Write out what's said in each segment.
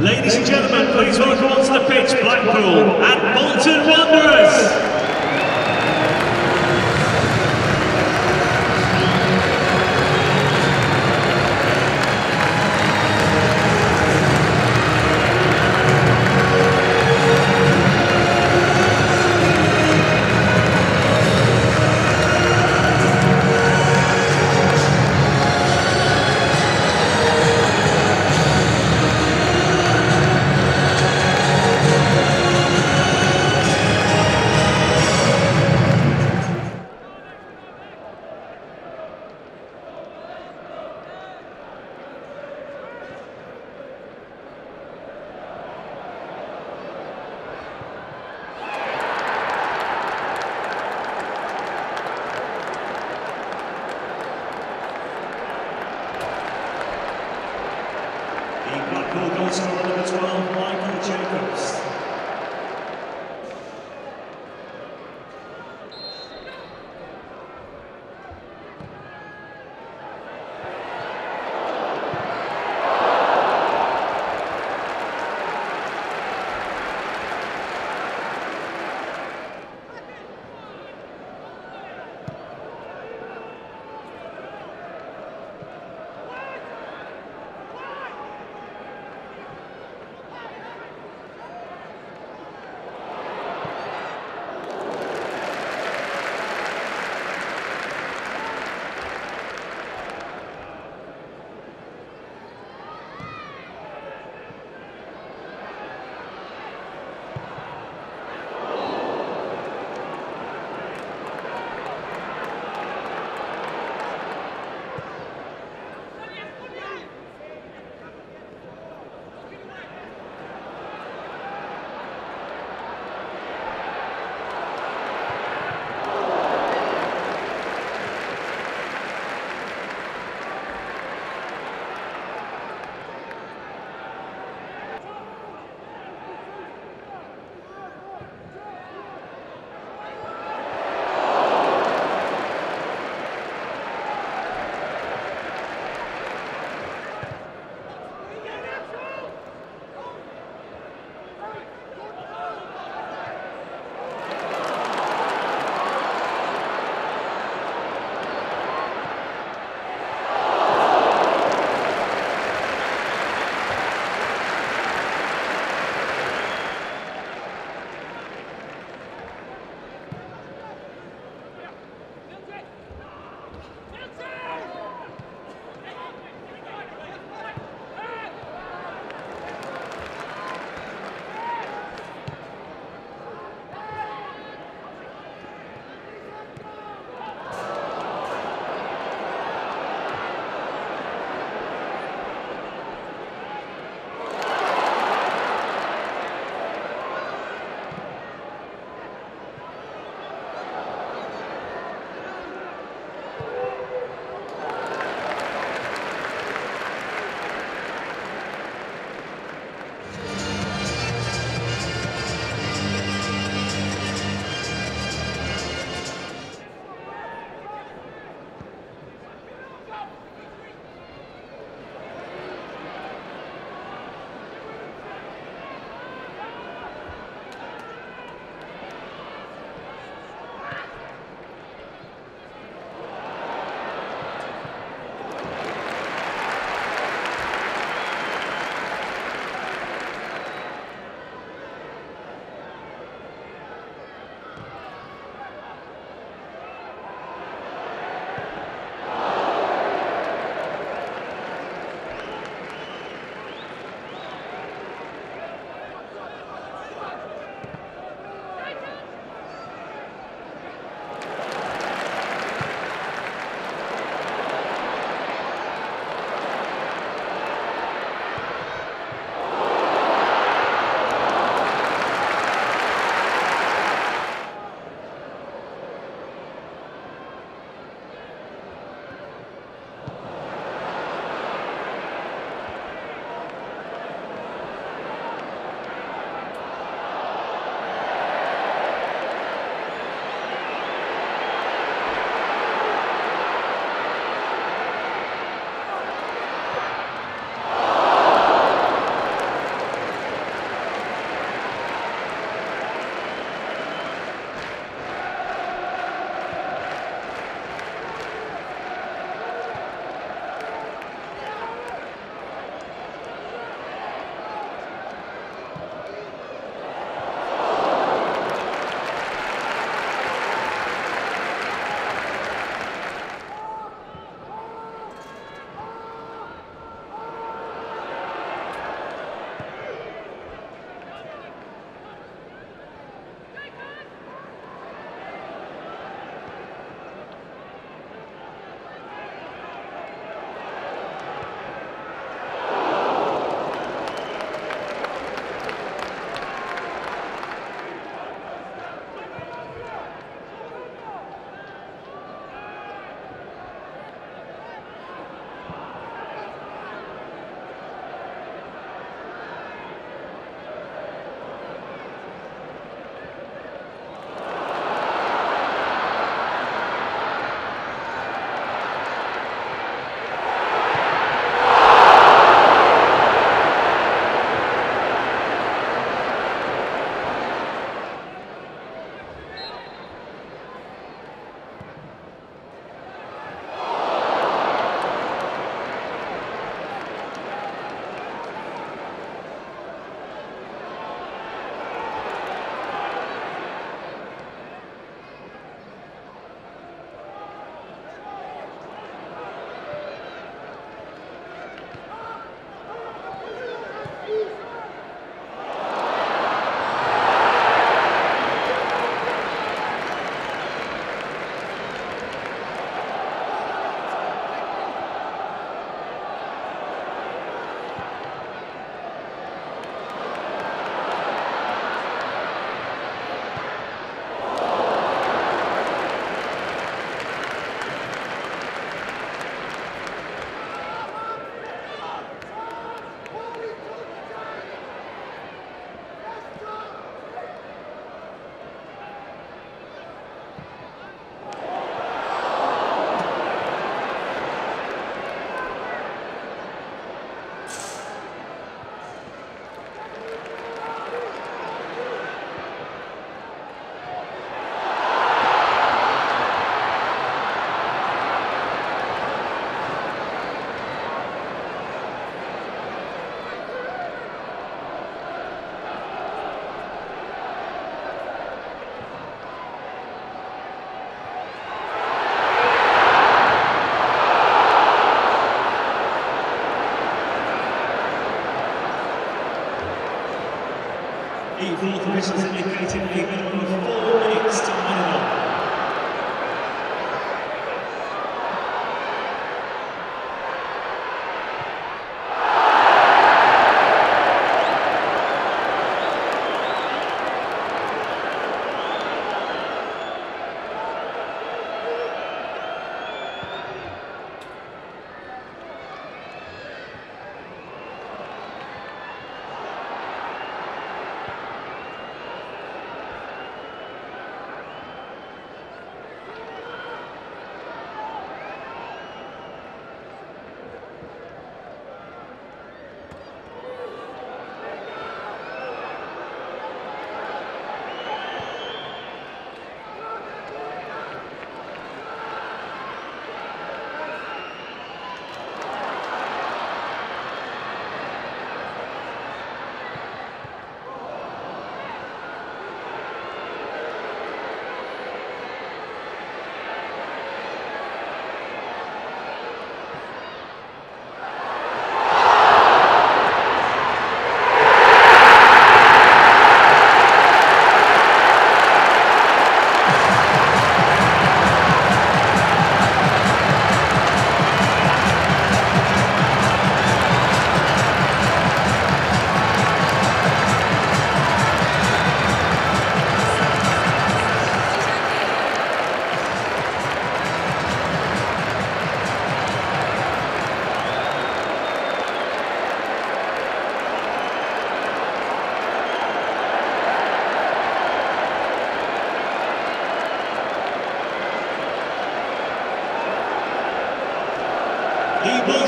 Ladies and gentlemen, please welcome onto the pitch Blackpool and Bolton Wanderers. Goal scorer number 12, Michael Jacobs.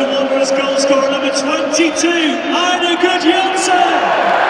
Wanderers goal scorer number 22, Eidur Gudjohnsen.